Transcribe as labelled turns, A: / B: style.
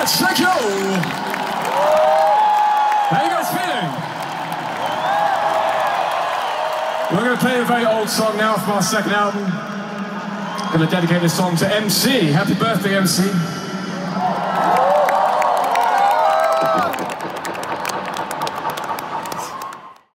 A: much. Thank you. How you guys feeling? We're going to play a very old song now from our second album. I'm going to dedicate this song to MC. Happy birthday, MC.